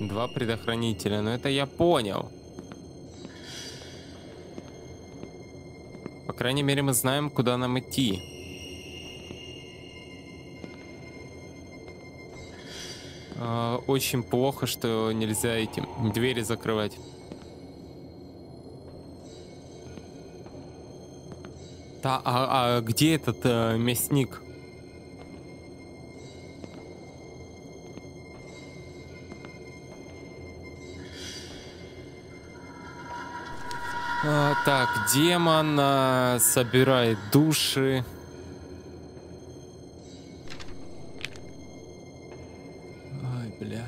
Два предохранителя, но это я понял. По крайней мере, мы знаем, куда нам идти. А, очень плохо, что нельзя эти двери закрывать. Да, а, а где этот э, мясник? А, так, демон а, собирает души. Ай, блядь.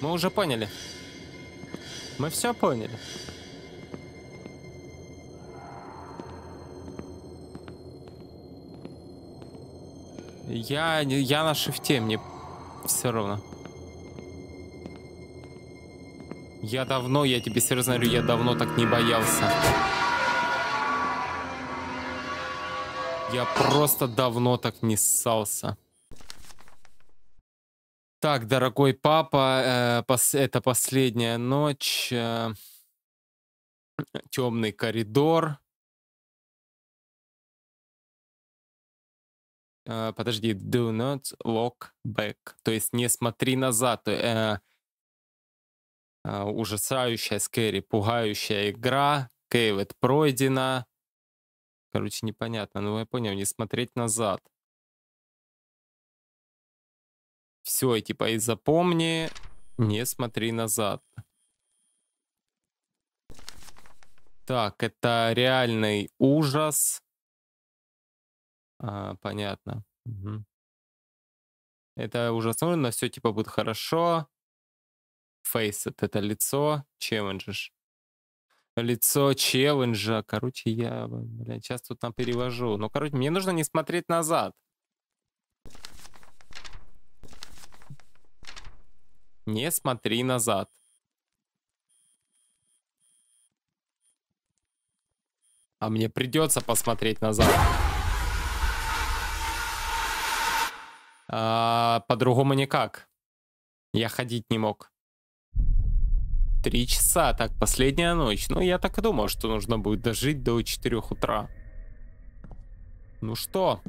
Мы уже поняли. Мы все поняли. Я, я на шифте, мне все равно. Я давно, я тебе серьезно говорю, я давно так не боялся. Я просто давно так не ссался. Так, дорогой папа, э, пос это последняя ночь. Э, темный коридор. Э, подожди, do not look back. То есть не смотри назад. Э, ужасающая, скэри, пугающая игра. Кейвет пройдена. Короче, непонятно. Но я понял, не смотреть назад. Все, типа, и запомни, не смотри назад. Так, это реальный ужас. А, понятно. Угу. Это ужасно, но все типа будет хорошо. Face это лицо, челленджишь. Лицо челленджа. Короче, я, блядь, сейчас тут там перевожу. Ну, короче, мне нужно не смотреть назад. Не смотри назад. А мне придется посмотреть назад. А, По-другому никак. Я ходить не мог. Три часа, так, последняя ночь. Ну, я так и думал, что нужно будет дожить до 4 утра. Ну что?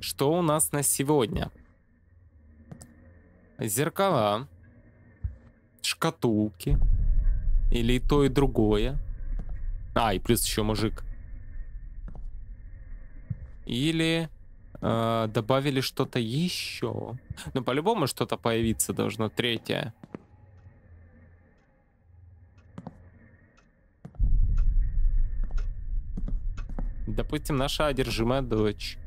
Что у нас на сегодня? Зеркала. Шкатулки. Или то, и другое. А, и плюс еще мужик. Или э, добавили что-то еще. Ну, по-любому что-то появиться должно. Третье. Допустим, наша одержимая дочь.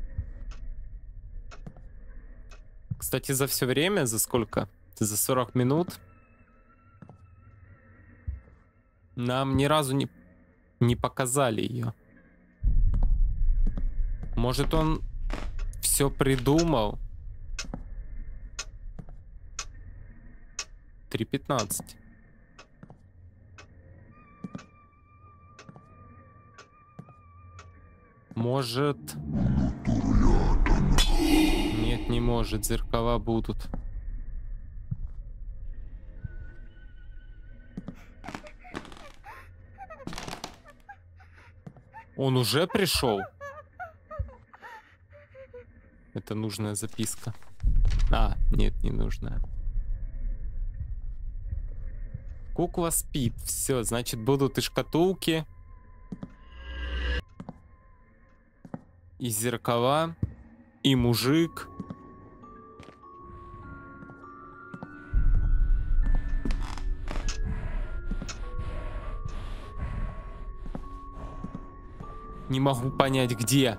Кстати, за все время, за сколько? За 40 минут нам ни разу не, не показали ее. Может, он все придумал? 3.15. Может... Нет, не может. Зеркала будут. Он уже пришел? Это нужная записка. А, нет, не нужная. Кукла спит. Все, значит, будут и шкатулки. И зеркала. И мужик. Не могу понять, где.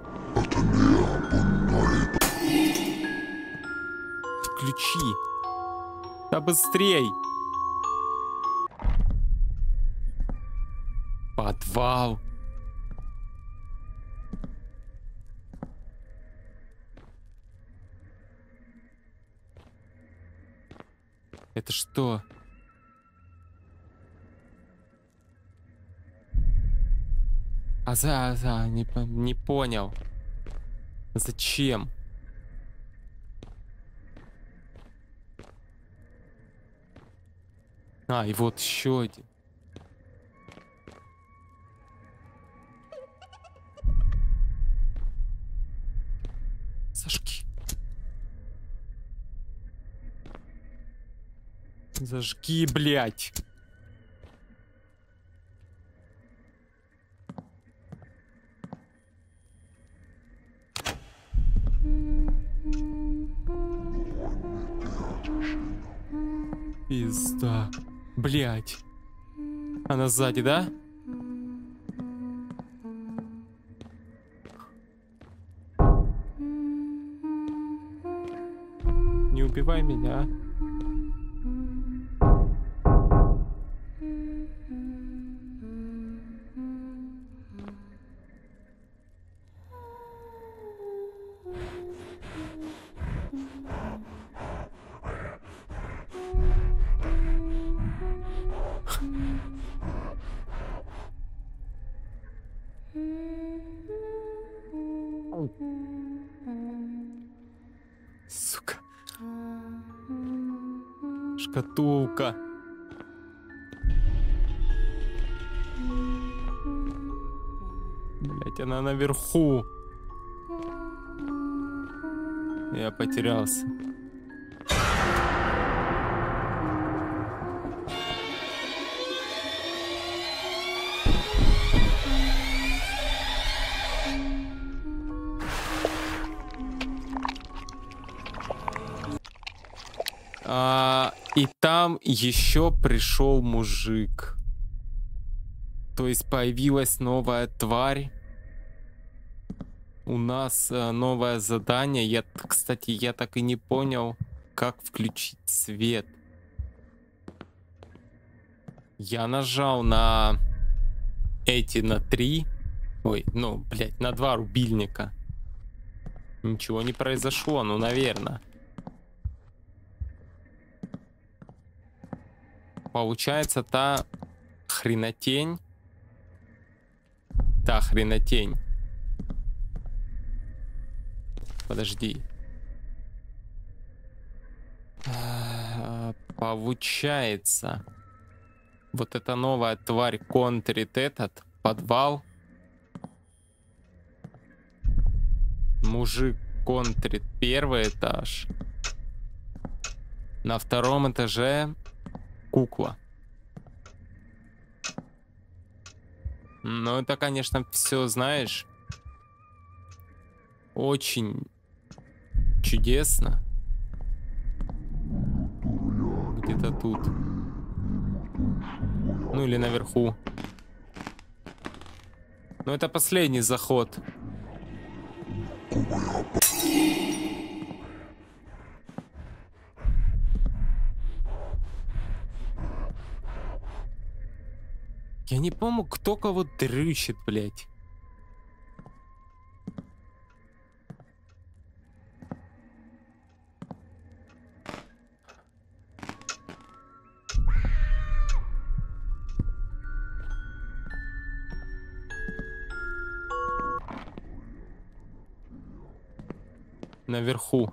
Включи. Да быстрей. Подвал. Это что? А за, а за, не, не понял. Зачем? А, и вот еще один. Зажги, блядь. Пизда. Блять. Она сзади, да? Не убивай меня. а. Наверху. Я потерялся. А, и там еще пришел мужик. То есть появилась новая тварь. У нас э, новое задание. Я, кстати, я так и не понял, как включить свет. Я нажал на эти на три. Ой, ну, блядь, на два рубильника. Ничего не произошло, ну, наверное. Получается, та хренотень. Та хренотень. Подожди. А, Получается, вот эта новая тварь контрит этот подвал. Мужик контрит первый этаж. На втором этаже кукла. Ну, это, конечно, все, знаешь, очень чудесно. Где-то тут. Ну или наверху. Ну, это последний заход. Я не помню, кто кого дрючит, блядь. Наверху.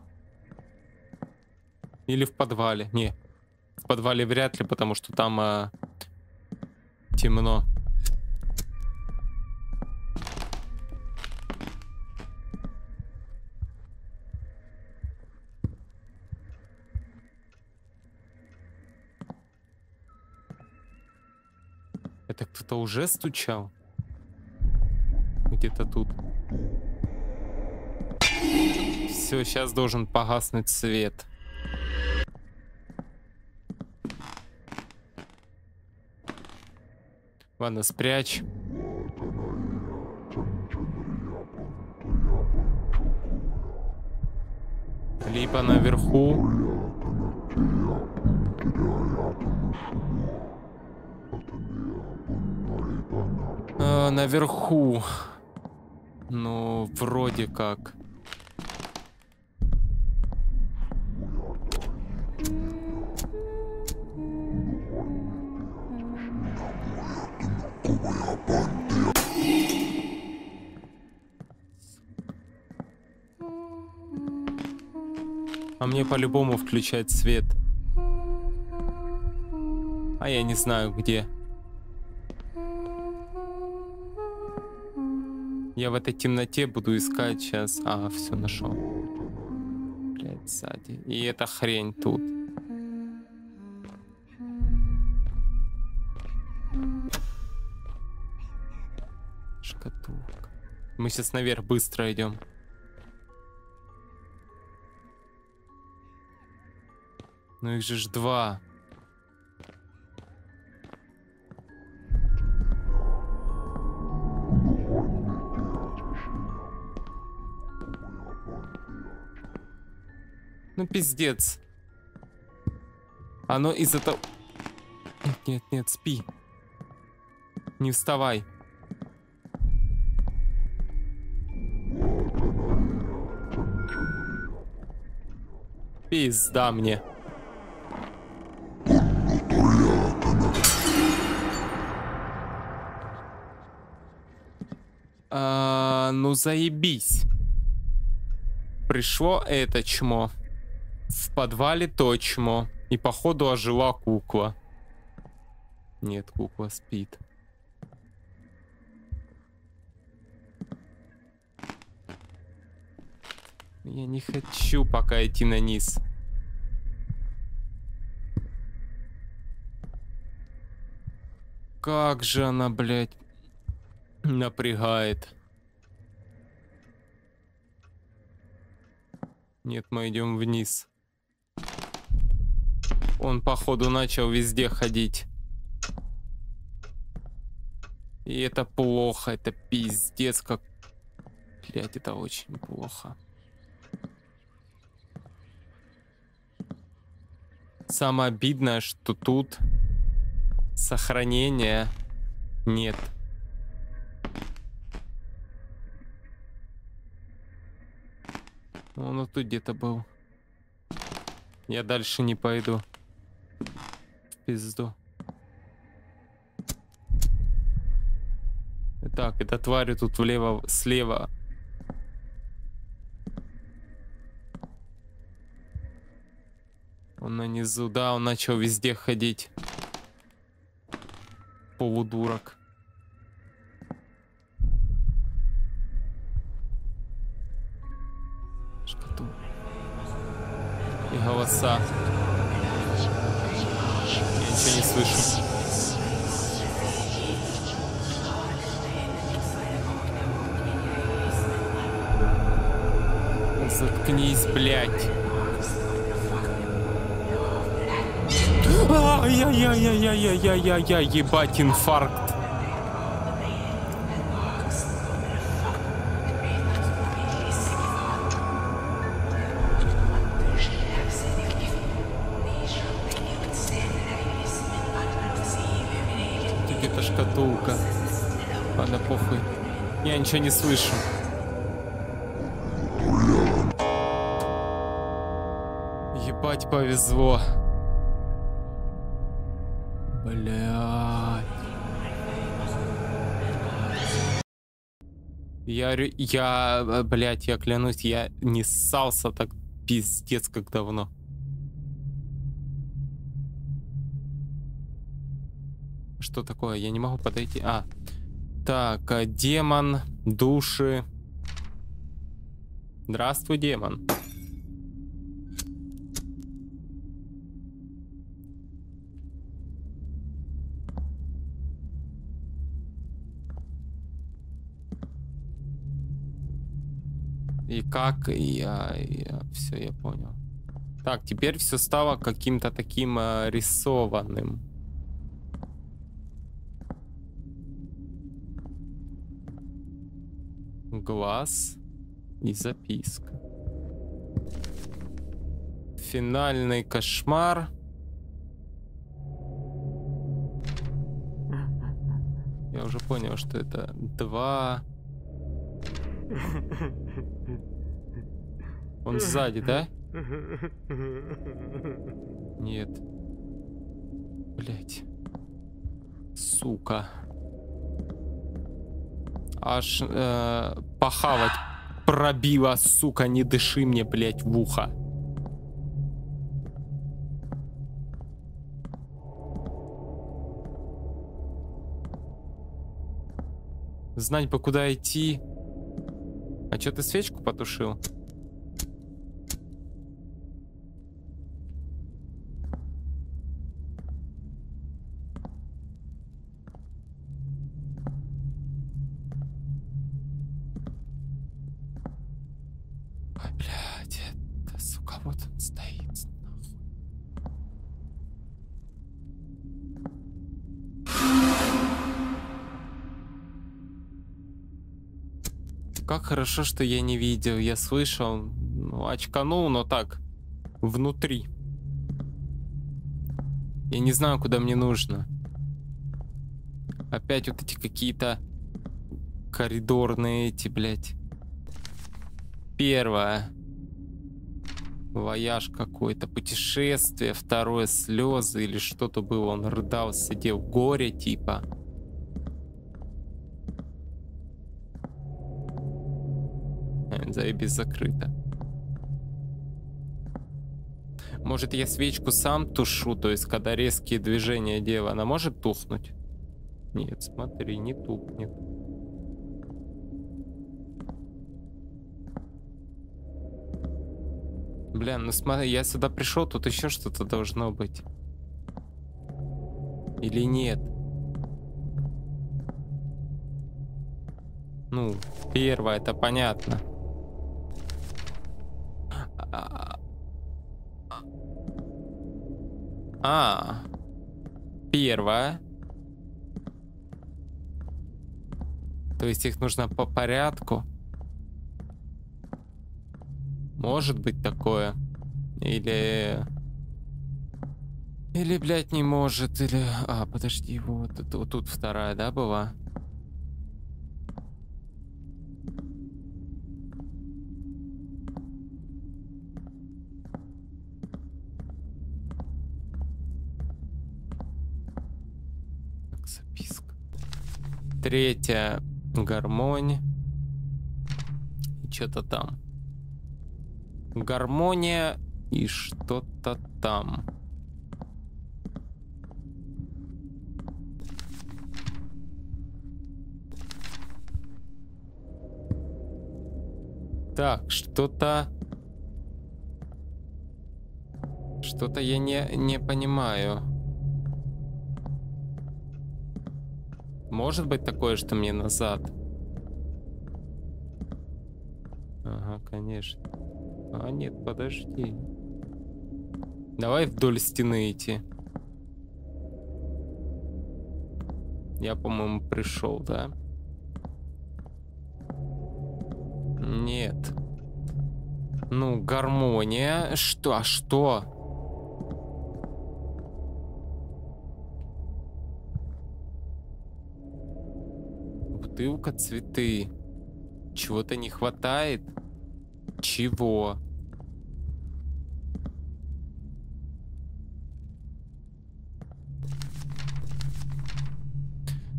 Или в подвале. Не. В подвале вряд ли, потому что там а, темно. Это кто-то уже стучал? Где-то тут. Все, сейчас должен погаснуть свет. Ладно, спрячь. Либо наверху. А, наверху. Ну, вроде как. Мне по-любому включать свет. А я не знаю где. Я в этой темноте буду искать сейчас. А, все нашел. Блять, сзади. И эта хрень тут. Шкатулка. Мы сейчас наверх быстро идем. Ну их же ж два. Ну пиздец. Оно из-за того... Нет, нет, нет, спи. Не вставай. Пизда мне. Заебись. Пришло это чмо. В подвале то чмо. И походу ожила кукла. Нет, кукла спит. Я не хочу пока идти на низ. Как же она, блядь, напрягает. Нет, мы идем вниз. Он, походу, начал везде ходить. И это плохо, это пиздец, как... Блять, это очень плохо. Самое обидное, что тут сохранения нет. Он вот тут где-то был. Я дальше не пойду. В пизду. Так, это твари тут влево, слева Он на низу, да, он начал везде ходить. Полудурок. Голоса. Я ничего не слышу. Заткнись, блядь. Ай-яй-яй-яй-яй-яй-яй-яй, ебать, инфаркт. Я ничего не слышу. Ебать, повезло. Я, я, э, блядь, я клянусь, я не ссался так пиздец как давно. Что такое? Я не могу подойти. А, так, э, демон, души. Здравствуй, демон. И как, я, я все, я понял. Так, теперь все стало каким-то таким э, рисованным. Глаз и записка. Финальный кошмар. Я уже понял, что это два он сзади, да? Нет. Блять. Сука. Аж э, похавать пробила, сука, не дыши мне, блядь, в ухо. Знать бы, куда идти. А чё ты свечку потушил? Как хорошо, что я не видел, я слышал, ну, очканул, но так, внутри. Я не знаю, куда мне нужно. Опять вот эти какие-то коридорные эти, блядь. Первое. Вояж какой-то, путешествие. Второе, слезы или что-то было. Он рыдал, сидел, горе типа. Заебись, закрыто. Может, я свечку сам тушу, то есть, когда резкие движения делаю, она может тухнуть? Нет, смотри, не тухнет. Бля, ну смотри, я сюда пришел, тут еще что-то должно быть. Или нет? Ну, первое, это понятно. А, а, первое. То есть их нужно по порядку. Может быть такое. Или... Или, блядь, не может. Или... А, подожди, вот, вот тут вторая, да, была? Так, записка. Третья гармонь. И что-то там. Гармония и что-то там. Так, что-то... Что-то я не, не понимаю. Может быть такое, что мне назад? Ага, конечно. А, нет, подожди. Давай вдоль стены идти. Я, по-моему, пришел, да? Нет. Ну, гармония. Что? А что? Бутылка, цветы. Чего-то не хватает? Чего?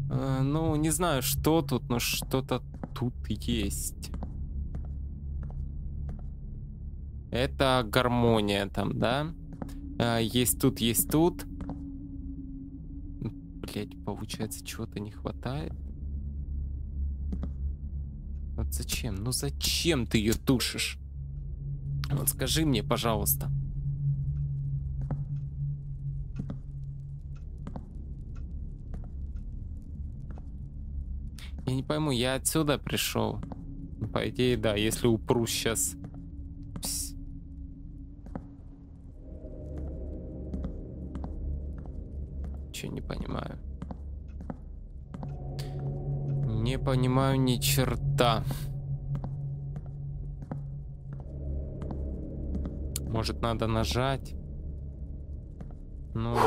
Э, ну, не знаю, что тут, но что-то тут есть. Это гармония там, да? А, есть тут, есть тут. Блять, получается, чего-то не хватает. Зачем? Ну зачем ты ее тушишь? Вот скажи мне, пожалуйста. Я не пойму, я отсюда пришел. Ну, по идее, да, если упру сейчас. Че не понимаю. Не понимаю ни черта. Может, надо нажать? Ну...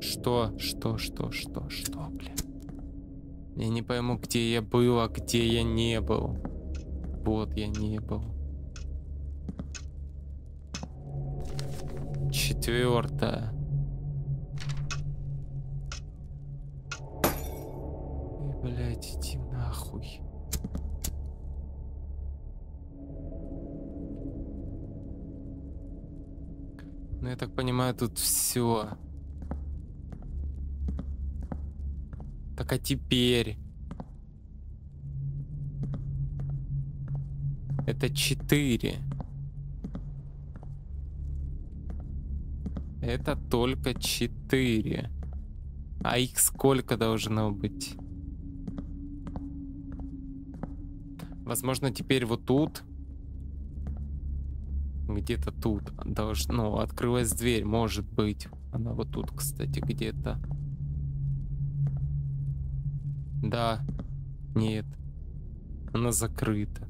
Что, что, что, что, что, бля? Я не пойму, где я был, а где я не был. Вот я не был. Четвертое. Блять, иди нахуй. Ну, я так понимаю, тут все. Так а теперь? Это четыре. Это только четыре. А их сколько должно быть? Возможно, теперь вот тут. Где-то тут должно ну, открылась дверь, может быть. Она вот тут, кстати, где-то. Да. Нет. Она закрыта.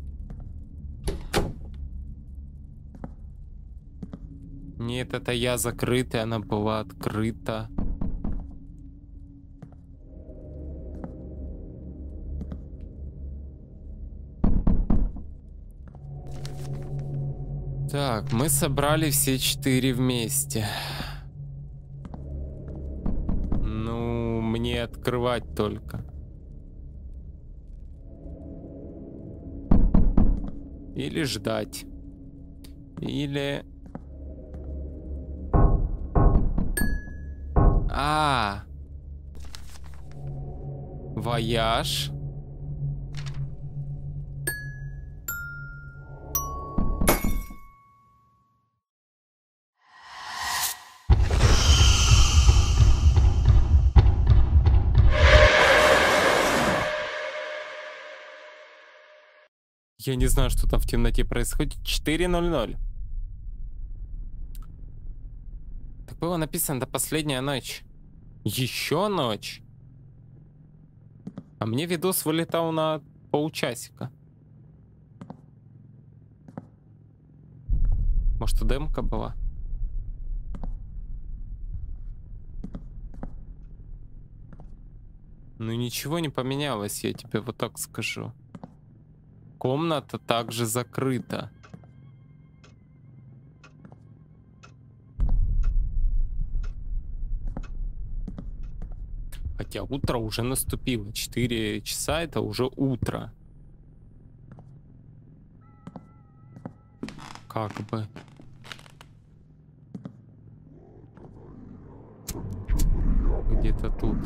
Нет, это я закрытая, она была открыта. Так, мы собрали все четыре вместе. Ну, мне открывать только. Или ждать. Или... А, -а, -а. Я не знаю, что там в темноте происходит. 4.00. Так было написано до последняя ночь. Еще ночь? А мне видос вылетал на полчасика. Может, демка была? Ну ничего не поменялось, я тебе вот так скажу. Комната также закрыта. Хотя утро уже наступило. 4 часа это уже утро. Как бы. Где-то тут.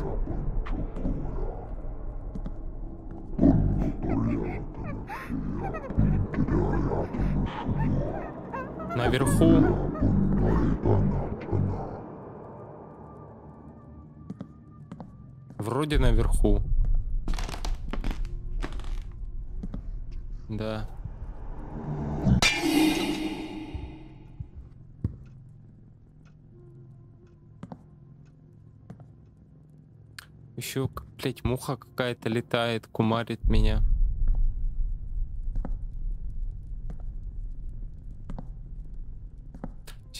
Наверху. Вроде наверху. Да. Еще, блять, муха какая-то летает, кумарит меня.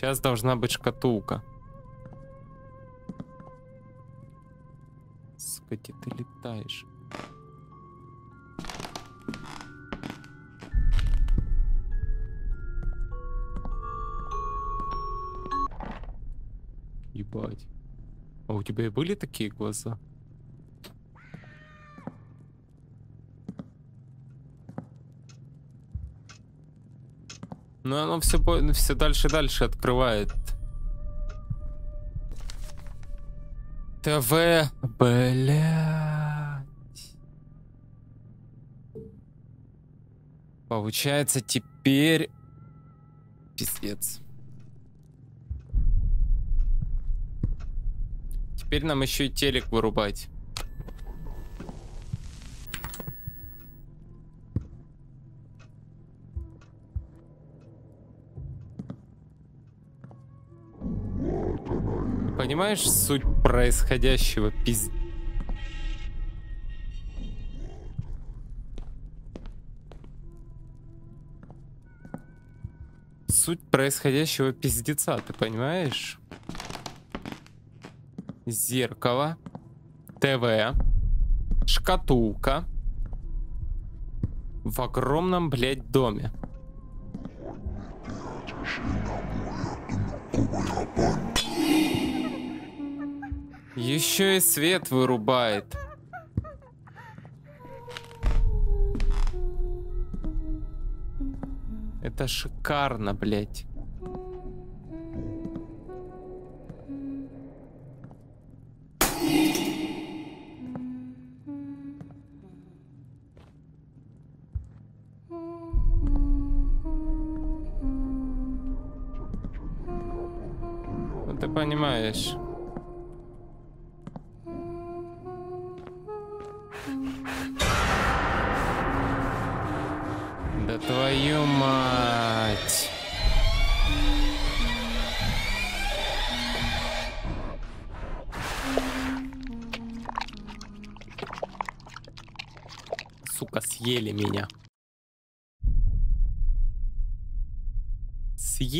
Сейчас должна быть шкатулка. Где ты летаешь? Ебать. А у тебя и были такие глаза? Но оно все, все дальше и дальше открывает. ТВ, блядь. Получается теперь... Пиздец. Теперь нам еще и телек вырубать. Понимаешь суть происходящего? Пиз... Суть происходящего пиздеца, ты понимаешь? Зеркало. ТВ. Шкатулка. В огромном, блядь, доме. Еще и свет вырубает. Это шикарно, блядь.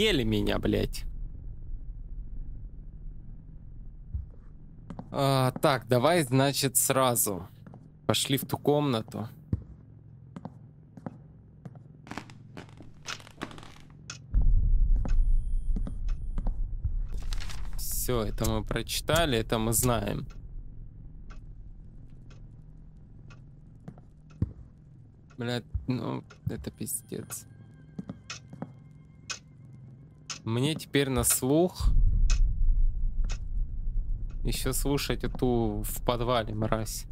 Съели меня, блядь. А, так, давай, значит, сразу. Пошли в ту комнату. Все, это мы прочитали, это мы знаем. Блядь, ну, это пиздец. Мне теперь на слух еще слушать эту в подвале мразь.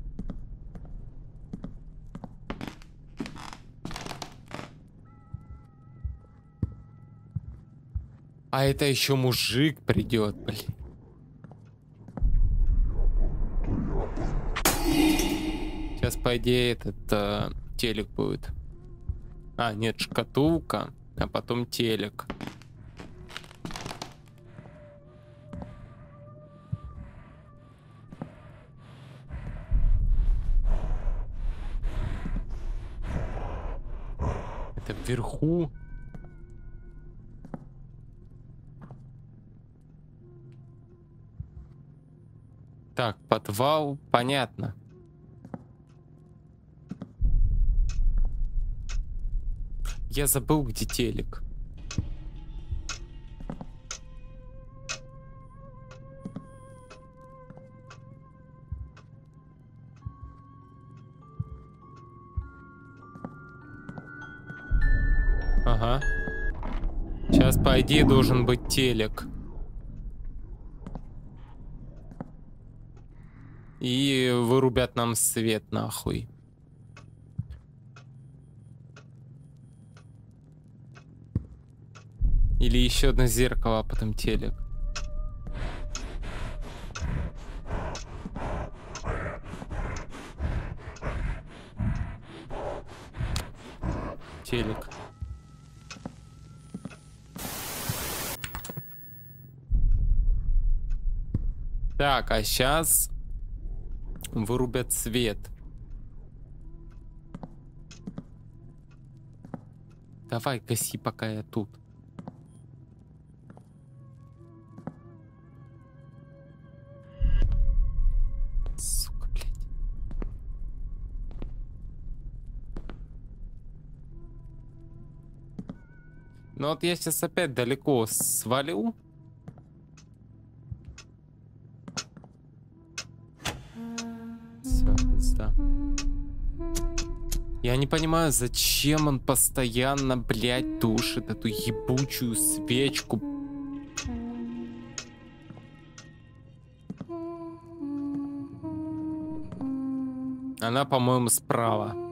А это еще мужик придет, блин. Сейчас, по идее, этот э, телек будет. А, нет, шкатулка, а потом телек. Это вверху. Так, подвал, понятно. Я забыл, где телек. Идее, должен быть телек. И вырубят нам свет нахуй. Или еще одно зеркало, а потом телек. Телек. Так, а сейчас вырубят свет. Давай, гаси, пока я тут. Сука, блядь. Ну вот я сейчас опять далеко свалю. Не понимаю, зачем он постоянно, блядь, тушит эту ебучую свечку. Она, по-моему, справа.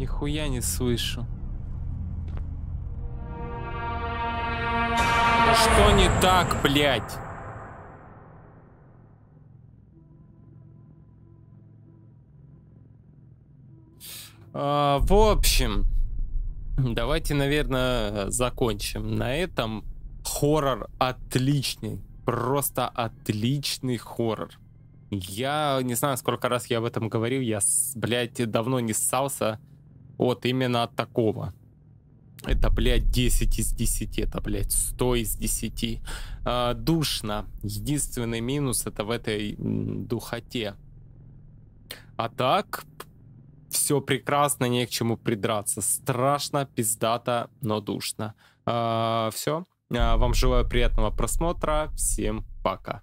Нихуя не слышу. Что не так, блядь? А, в общем, давайте, наверное, закончим на этом. Хоррор отличный. Просто отличный хоррор. Я не знаю, сколько раз я об этом говорил, я, блядь, давно не ссался вот именно от такого. Это, блядь, 10 из 10, это, блядь, 100 из 10. А, душно. Единственный минус это в этой духоте. А так, все прекрасно, не к чему придраться. Страшно, пиздато, но душно. А, все. А, вам желаю приятного просмотра. Всем пока.